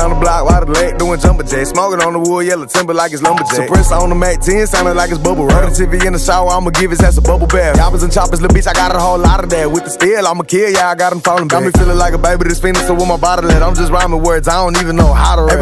down the block, while the leg doing jumper jacks. Smoking on the wood, yellow timber like it's lumberjack. Suppressor on the Mac 10, sounding like it's bubble wrap. TV in the shower, I'ma give his ass a bubble bath. Choppers and choppers, little bitch, I got a whole lot of that. With the steel, I'ma kill, yeah, I got him falling back. Got me feeling like a baby that's feeling so with my body let I'm just rhyming words, I don't even know how to rap.